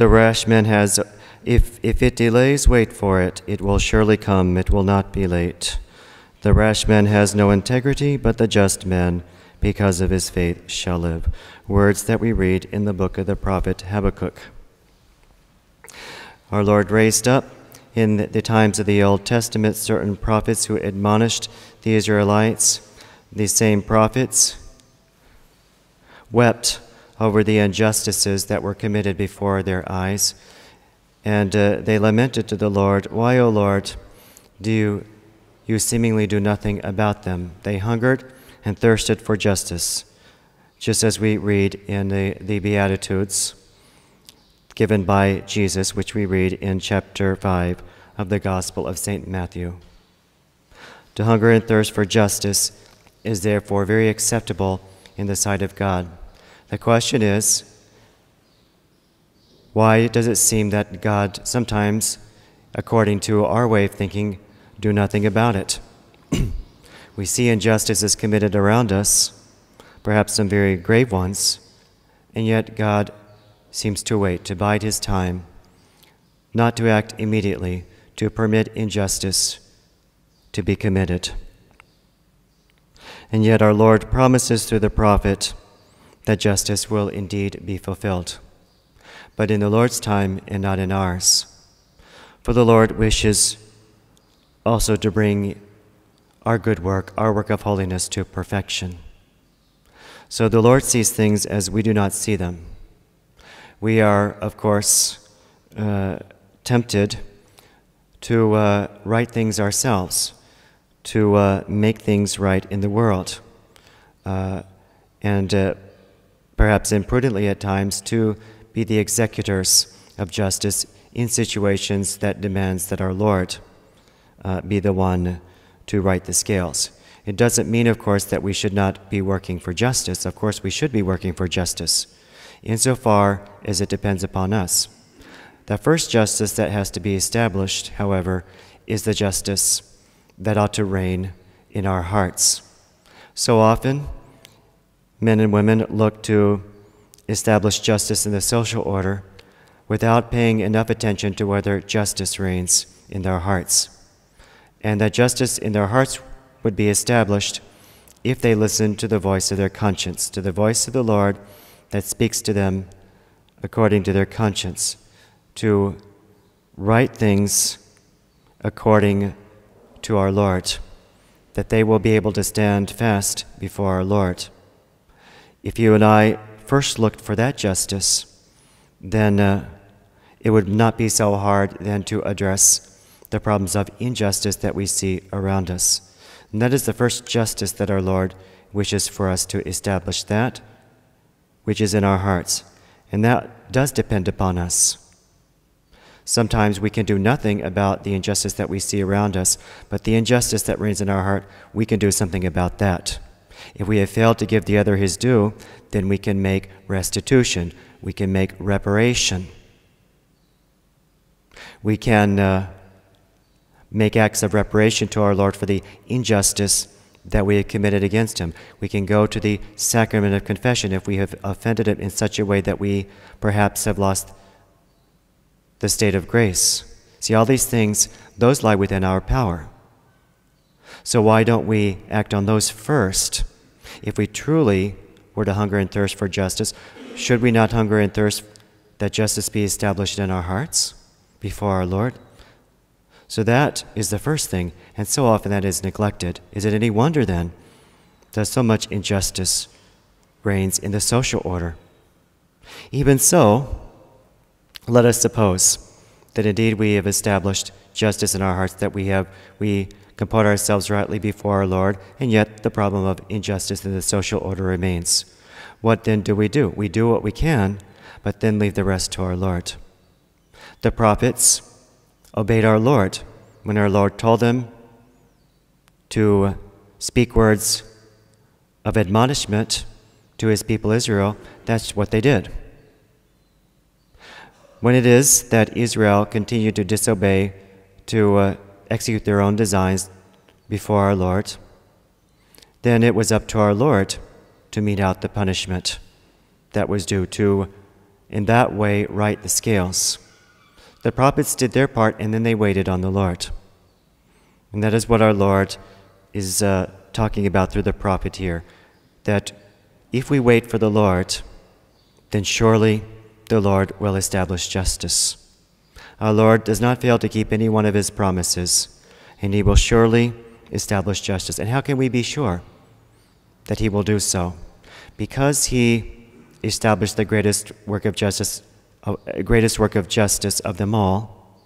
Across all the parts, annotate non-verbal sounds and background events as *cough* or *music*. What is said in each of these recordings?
The rash man has, if, if it delays, wait for it. It will surely come, it will not be late. The rash man has no integrity, but the just man, because of his faith, shall live. Words that we read in the book of the prophet Habakkuk. Our Lord raised up in the times of the Old Testament certain prophets who admonished the Israelites. These same prophets wept over the injustices that were committed before their eyes. And uh, they lamented to the Lord, Why, O Lord, do you, you seemingly do nothing about them? They hungered and thirsted for justice, just as we read in the, the Beatitudes given by Jesus, which we read in chapter 5 of the Gospel of St. Matthew. To hunger and thirst for justice is therefore very acceptable in the sight of God. The question is why does it seem that God sometimes, according to our way of thinking, do nothing about it? *clears throat* we see injustices committed around us, perhaps some very grave ones, and yet God seems to wait, to bide his time, not to act immediately, to permit injustice to be committed. And yet our Lord promises through the prophet that justice will indeed be fulfilled, but in the Lord's time and not in ours. For the Lord wishes also to bring our good work, our work of holiness, to perfection. So the Lord sees things as we do not see them. We are, of course, uh, tempted to uh, right things ourselves, to uh, make things right in the world, uh, and uh, perhaps imprudently at times to be the executors of justice in situations that demands that our Lord uh, be the one to right the scales. It doesn't mean, of course, that we should not be working for justice. Of course, we should be working for justice insofar as it depends upon us. The first justice that has to be established, however, is the justice that ought to reign in our hearts. So often, men and women look to establish justice in the social order without paying enough attention to whether justice reigns in their hearts. And that justice in their hearts would be established if they listen to the voice of their conscience, to the voice of the Lord that speaks to them according to their conscience, to right things according to our Lord, that they will be able to stand fast before our Lord. If you and I first looked for that justice, then uh, it would not be so hard then to address the problems of injustice that we see around us. And that is the first justice that our Lord wishes for us to establish that which is in our hearts. And that does depend upon us. Sometimes we can do nothing about the injustice that we see around us, but the injustice that reigns in our heart, we can do something about that. If we have failed to give the other his due, then we can make restitution, we can make reparation. We can uh, make acts of reparation to our Lord for the injustice that we have committed against him. We can go to the sacrament of confession if we have offended him in such a way that we perhaps have lost the state of grace. See, all these things, those lie within our power. So why don't we act on those first? If we truly were to hunger and thirst for justice, should we not hunger and thirst that justice be established in our hearts before our Lord? So that is the first thing, and so often that is neglected. Is it any wonder then that so much injustice reigns in the social order? Even so, let us suppose that indeed we have established justice in our hearts, that we have we comport ourselves rightly before our Lord, and yet the problem of injustice in the social order remains. What then do we do? We do what we can, but then leave the rest to our Lord. The prophets obeyed our Lord when our Lord told them to speak words of admonishment to his people Israel, that's what they did. When it is that Israel continued to disobey, to uh, execute their own designs before our Lord, then it was up to our Lord to mete out the punishment that was due, to in that way right the scales. The prophets did their part and then they waited on the Lord. And that is what our Lord is uh, talking about through the prophet here that if we wait for the Lord, then surely the Lord will establish justice. Our Lord does not fail to keep any one of his promises, and he will surely establish justice. And how can we be sure that he will do so? Because he established the greatest work of justice, uh, greatest work of justice of them all,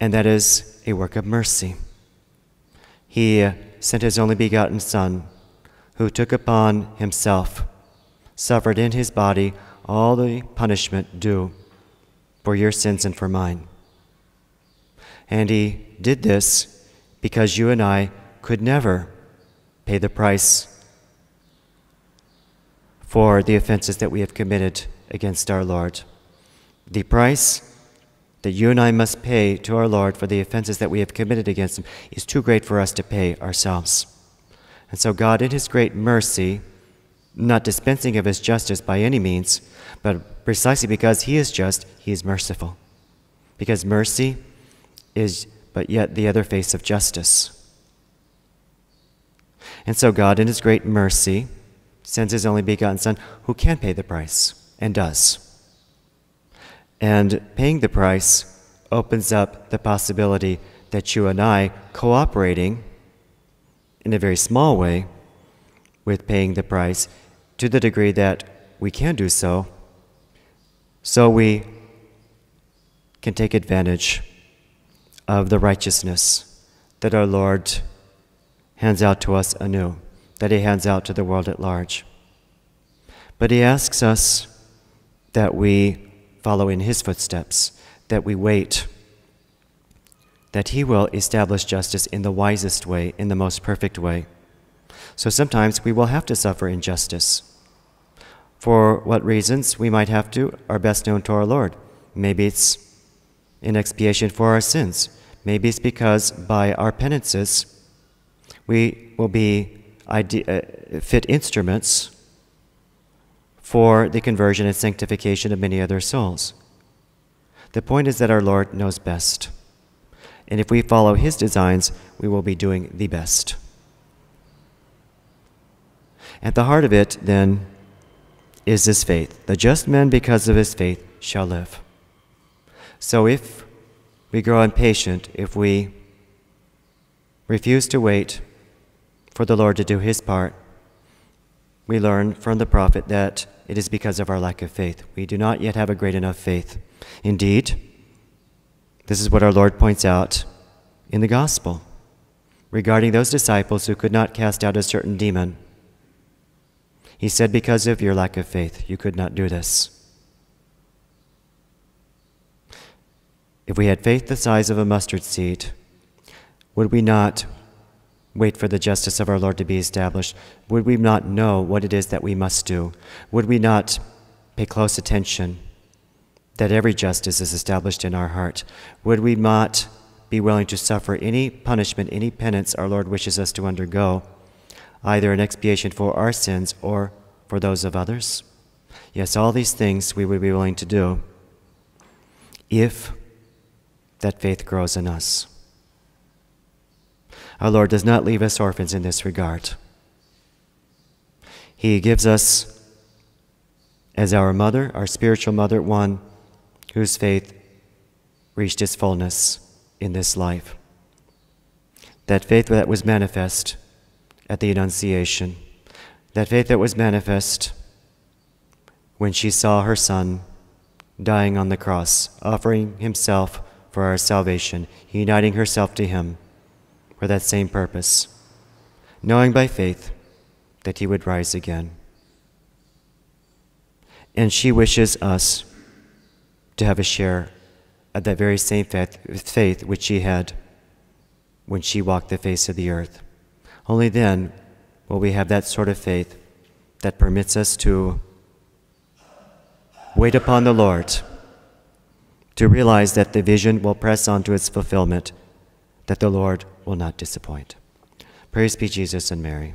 and that is a work of mercy. He sent his only begotten Son, who took upon himself, suffered in his body all the punishment due for your sins and for mine. And he did this because you and I could never pay the price for the offenses that we have committed against our Lord. The price that you and I must pay to our Lord for the offenses that we have committed against Him is too great for us to pay ourselves. And so, God, in His great mercy, not dispensing of His justice by any means, but precisely because He is just, He is merciful. Because mercy is but yet the other face of justice. And so, God, in His great mercy, sends His only begotten Son who can pay the price and does. And paying the price opens up the possibility that you and I, cooperating in a very small way with paying the price, to the degree that we can do so, so we can take advantage of the righteousness that our Lord hands out to us anew, that He hands out to the world at large. But He asks us that we follow in his footsteps, that we wait, that he will establish justice in the wisest way, in the most perfect way. So sometimes we will have to suffer injustice. For what reasons we might have to are best known to our Lord. Maybe it's in expiation for our sins. Maybe it's because by our penances we will be uh, fit instruments for the conversion and sanctification of many other souls. The point is that our Lord knows best. And if we follow His designs, we will be doing the best. At the heart of it, then, is this faith. The just man, because of his faith, shall live. So if we grow impatient, if we refuse to wait for the Lord to do his part, we learn from the prophet that it is because of our lack of faith. We do not yet have a great enough faith. Indeed, this is what our Lord points out in the gospel regarding those disciples who could not cast out a certain demon. He said, Because of your lack of faith, you could not do this. If we had faith the size of a mustard seed, would we not wait for the justice of our Lord to be established? Would we not know what it is that we must do? Would we not pay close attention that every justice is established in our heart? Would we not be willing to suffer any punishment, any penance our Lord wishes us to undergo, either an expiation for our sins or for those of others? Yes, all these things we would be willing to do if that faith grows in us. Our Lord does not leave us orphans in this regard. He gives us, as our mother, our spiritual mother, one whose faith reached its fullness in this life. That faith that was manifest at the Annunciation, that faith that was manifest when she saw her son dying on the cross, offering himself for our salvation, uniting herself to him for that same purpose, knowing by faith that he would rise again. And she wishes us to have a share of that very same faith faith which she had when she walked the face of the earth. Only then will we have that sort of faith that permits us to wait upon the Lord, to realize that the vision will press on to its fulfillment, that the Lord will not disappoint. Praise be Jesus and Mary.